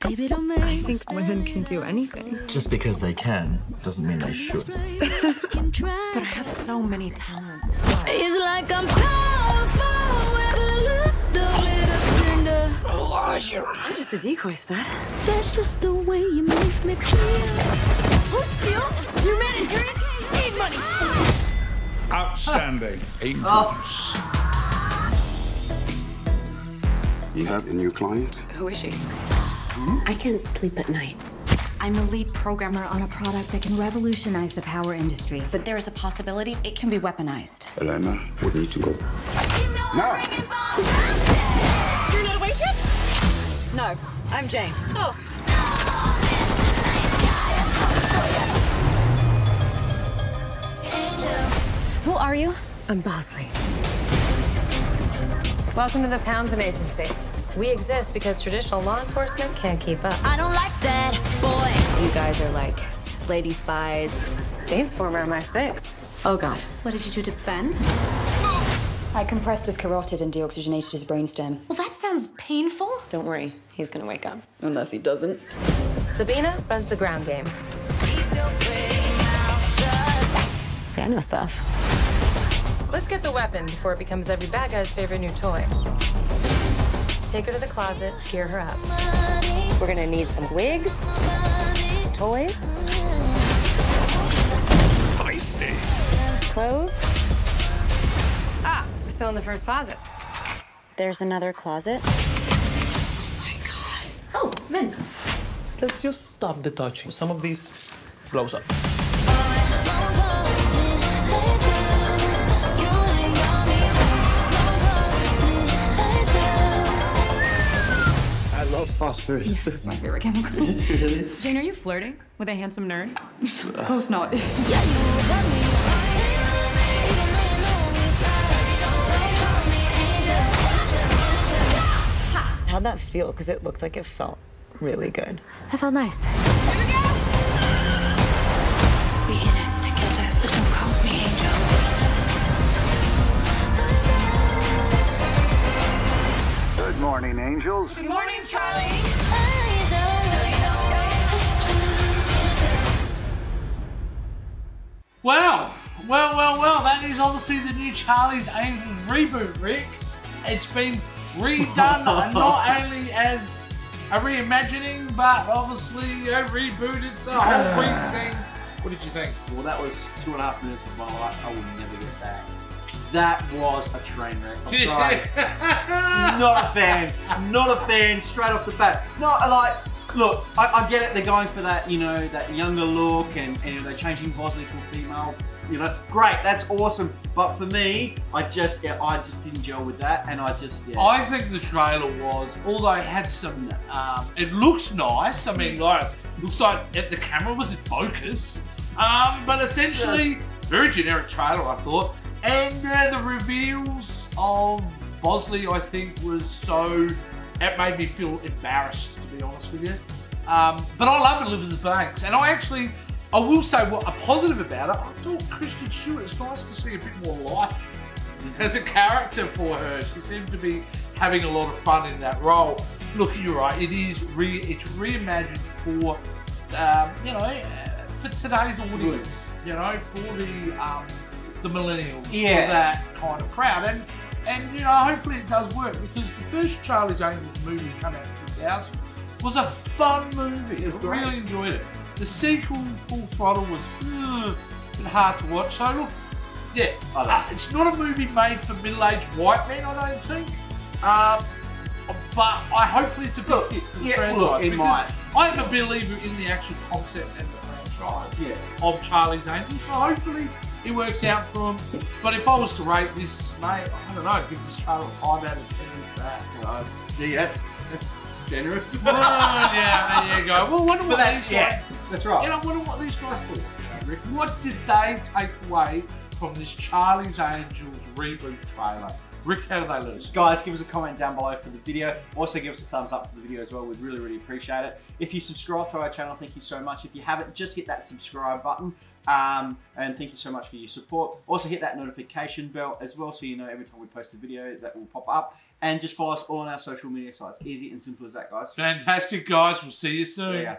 Baby, don't I think women can do anything. Just because they can doesn't mean they should. But I have so many talents. It's like I'm powerful with a little bit of tender. I'm just a decoy stud. That's just the way you make me feel. Who steals humanitarian aid money? Outstanding. Ah. Eight points. Oh. You have a new client? Who is she? I can't sleep at night. I'm the lead programmer on a product that can revolutionize the power industry, but there is a possibility it can be weaponized. Elena would need to go. Now. You're not a waitress? No, I'm Jane. Oh. Who are you? I'm Bosley. Welcome to the Townsend Agency. We exist because traditional law enforcement can't keep up. I don't like that, boy. You guys are like lady spies. Jane's former MI6. Oh god. What did you do to Sven? I compressed his carotid and deoxygenated his brainstem. Well, that sounds painful. Don't worry, he's gonna wake up. Unless he doesn't. Sabina runs the ground game. See, I know stuff. Let's get the weapon before it becomes every bad guy's favorite new toy. Take her to the closet, gear her up. We're gonna need some wigs, toys, Feisty. clothes. Ah, we're still in the first closet. There's another closet. Oh, mints. Let's just stop the touching. Some of these blows up. I love phosphorus. It's my favorite chemical. Jane, are you flirting with a handsome nerd? of course not. How'd that feel? Because it looked like it felt really good. That felt nice. We in it together, but don't call me angel. Good morning, angels. Good morning, Well, well, well, that is obviously the new Charlie's Angels reboot, Rick. It's been redone, not only as a reimagining, but obviously a reboot. It's a whole re thing. What did you think? Well, that was two and a half minutes of my life I will never get back. That was a train wreck. I'm sorry. not a fan. Not a fan. Straight off the bat. No, I like. Look, I, I get it. They're going for that, you know, that younger look, and, and they're changing Bosley to a female. You know, great. That's awesome. But for me, I just, yeah, I just didn't gel with that, and I just, yeah. I think the trailer was, although it had some, um, it looks nice. I mean, like, looks like if the camera was in focus. Um, but essentially, very generic trailer, I thought. And uh, the reveals of Bosley, I think, was so. It made me feel embarrassed, to be honest with you. Um, but I love Elizabeth Banks, and I actually, I will say what a positive about it. I thought Kristen Stewart. It's nice to see a bit more life as a character for her. She seemed to be having a lot of fun in that role. Look, you're right. It is re. It's reimagined for, um, you know, for today's audience. You know, for the um, the millennials, Yeah. for that kind of crowd, and and you know, hopefully it does work because the first Charlie's Angels movie came out in 2000 was a fun movie. I really enjoyed it. The sequel, Full Throttle, was bit hard to watch. So look, yeah, uh, it's not a movie made for middle-aged white men, I don't think. Um, but I hopefully it's a big Look, hit for the yeah, franchise. look, it might. I am a believer in the actual concept and the franchise Yeah. of Charlie's Angels. So hopefully it works out for them. But if I was to rate this, mate, I don't know, give this trailer a five out of ten with that. So. Gee, that's, that's generous. Well, ah, yeah, there you go. Well, wonder what that's, these yeah, guys, that's right. And I wonder what these guys thought. You know, Rick. What did they take away from this Charlie's Angels reboot trailer? Rick, how do they lose? Guys, give us a comment down below for the video. Also, give us a thumbs up for the video as well. We'd really, really appreciate it. If you subscribe to our channel, thank you so much. If you haven't, just hit that subscribe button. Um, and thank you so much for your support. Also, hit that notification bell as well so you know every time we post a video that will pop up. and just follow us all on our social media sites. Easy and simple as that, guys. Fantastic, guys. We'll see you soon.